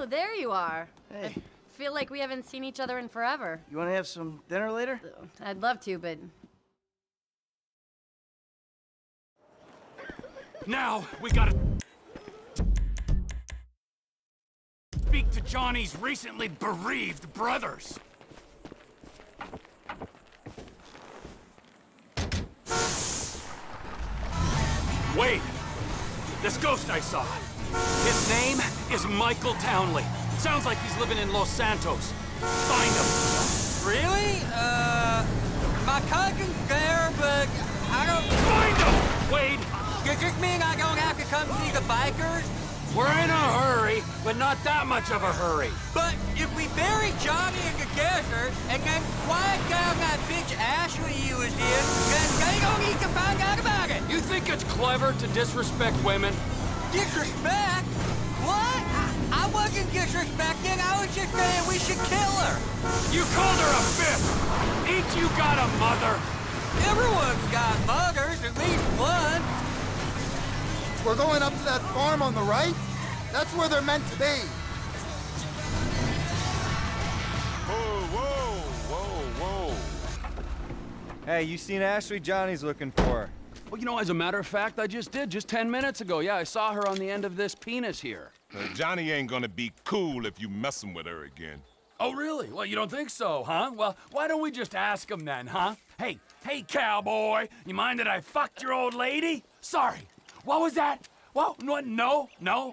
Oh, there you are. Hey, I feel like we haven't seen each other in forever. you want to have some dinner later? I'd love to, but Now, we gotta... Speak to Johnny's recently bereaved brothers. Wait! This ghost I saw. His name is Michael Townley. Sounds like he's living in Los Santos. Find him. Really? Uh, my cousin's there, but I don't... Find him! Wade, Does this mean I don't have to come see the bikers? we're in a hurry, but not that much of a hurry. But if we bury Johnny in the desert and then quiet down that bitch Ashley you was in, then they don't need to find out about it. You think it's clever to disrespect women? Disrespect? What? I, I wasn't disrespecting. I was just saying we should kill her. You called her a bitch! Ain't you got a mother? Everyone's got mothers, at least one. We're going up to that farm on the right? That's where they're meant to be. Whoa, whoa, whoa, whoa. Hey, you seen Ashley? Johnny's looking for her. Well, you know, as a matter of fact, I just did, just 10 minutes ago. Yeah, I saw her on the end of this penis here. Uh, Johnny ain't gonna be cool if you messing with her again. Oh, really? Well, you don't think so, huh? Well, why don't we just ask him then, huh? Hey, hey, cowboy, you mind that I fucked your old lady? Sorry. What was that? Well, no, no, no,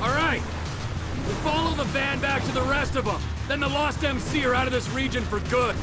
All right. We follow the van back to the rest of them. Then the Lost MC are out of this region for good.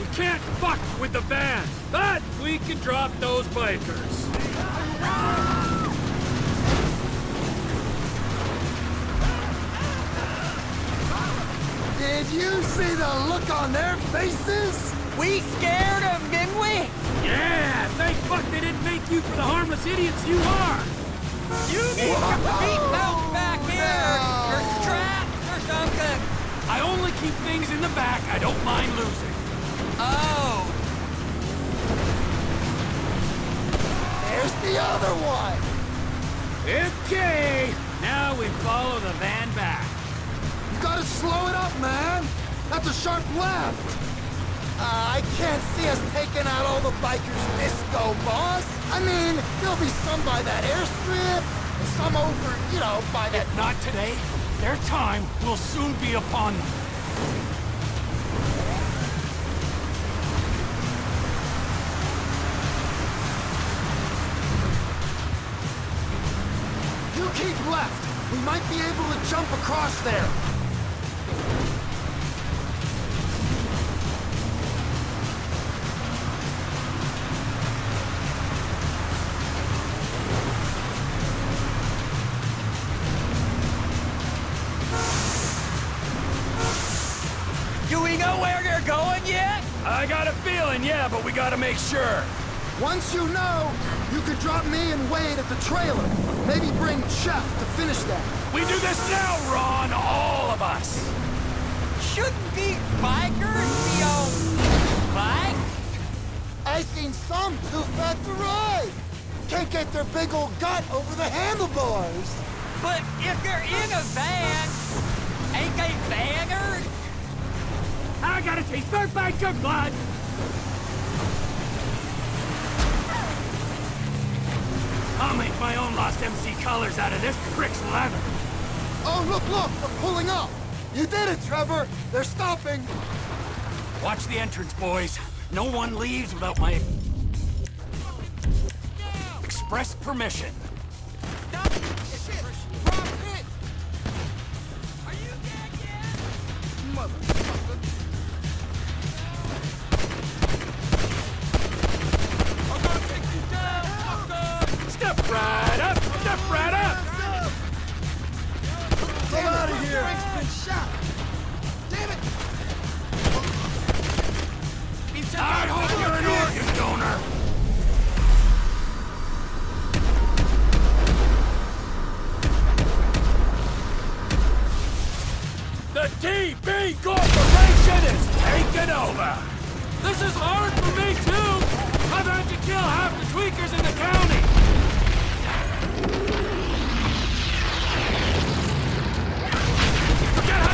We can't fuck with the van, but we can drop those bikers. Did you see the look on their faces? We scared them, didn't we? Yeah, thank fuck they didn't make you for the harmless idiots you are. You need your seatbelt keep things in the back I don't mind losing. Oh, There's the other one. Okay, now we follow the van back. You gotta slow it up, man. That's a sharp left. Uh, I can't see us taking out all the bikers disco, boss. I mean, there'll be some by that airstrip, and some over, you know, by that... Not today. Their time will soon be upon them. Might be able to jump across there. do we know where they're going yet? I got a feeling, yeah, but we gotta make sure. Once you know, you could drop me and Wade at the trailer. Maybe bring Chef to finish that. We do this now, Ron, all of us. Shouldn't these bikers be on bikes? I seen some too fat to ride. Can't get their big old gut over the handlebars. But if they're in a van, ain't they vanners? I gotta taste their biker blood. I'll make my own Lost MC colors out of this prick's leather. Oh, look, look, they're pulling up. You did it, Trevor. They're stopping. Watch the entrance, boys. No one leaves without my express permission. Step right up! Step right up! Damn I'm out of here! Shot. Damn it! I hope you're an organ donor! The TB Corporation is taking over! This is hard for me, too! I've had to kill half the tweakers in the county! Get her!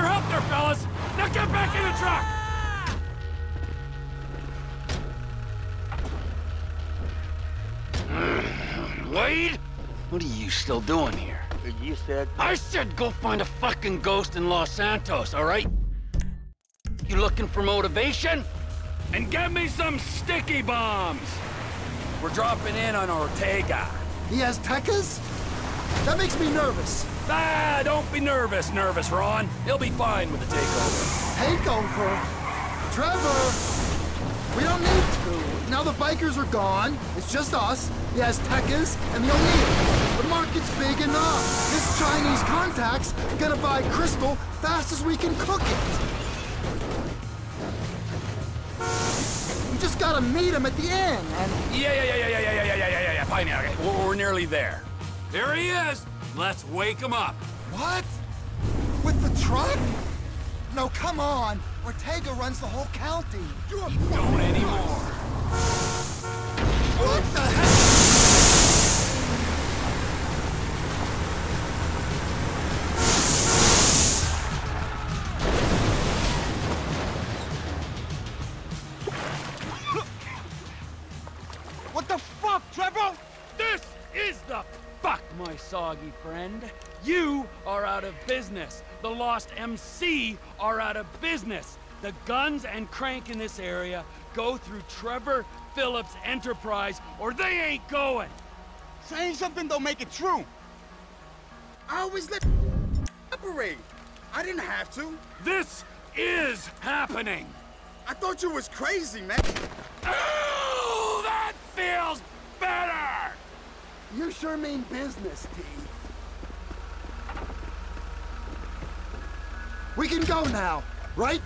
Your help there, fellas! Now get back in the truck! Wade? What are you still doing here? You said... I said go find a fucking ghost in Los Santos, all right? You looking for motivation? And get me some sticky bombs! We're dropping in on Ortega. He has Tekkas? That makes me nervous. Ah, don't be nervous, nervous, Ron. He'll be fine with the takeover. Takeover? Trevor! We don't need to. Now the bikers are gone. It's just us. He has Tekkas and the O'Neills. The market's big enough. This Chinese contact's gonna buy crystal fast as we can cook it. We just gotta meet him at the inn and... Yeah, yeah, yeah, yeah, yeah, yeah, yeah, yeah, yeah, yeah, yeah, fine, okay. We're, we're nearly there. Here he is. Let's wake him up. What? With the truck? No, come on. Ortega runs the whole county. You don't anymore. What the heck? What the fuck, Trevor? This is the my soggy friend. You are out of business. The Lost MC are out of business. The guns and crank in this area go through Trevor Phillips Enterprise, or they ain't going. Saying something don't make it true. I always let operate. I didn't have to. This is happening. I thought you was crazy, man. Oh, that feels. You sure mean business, T. We can go now, right?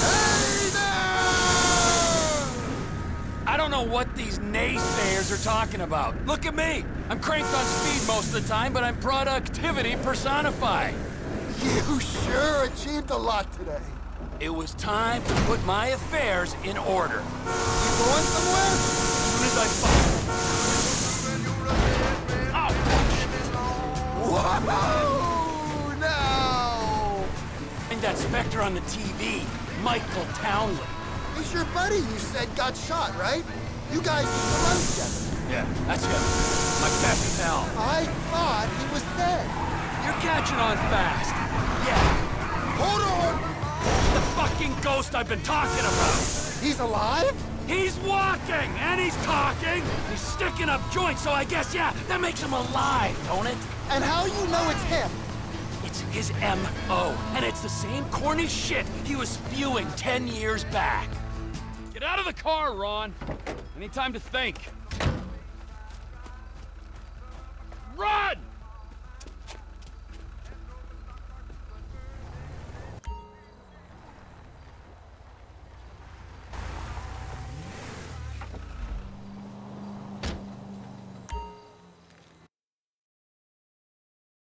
Hey there! I don't know what these naysayers are talking about. Look at me. I'm cranked on speed most of the time, but I'm productivity personified. You sure achieved a lot today. It was time to put my affairs in order. You going somewhere? As soon as I fucking... Oh, Whoa! No! and that Spectre on the TV, Michael Townley. He's your buddy you said got shot, right? You guys used to run together. Yeah, that's him. My best pal. I thought he was dead. You're catching on fast. Yeah, Hold on! Fucking ghost I've been talking about. He's alive? He's walking, and he's talking. He's sticking up joints, so I guess, yeah, that makes him alive, don't it? And how you know it's him? It's his M.O., and it's the same corny shit he was spewing 10 years back. Get out of the car, Ron. Any time to think.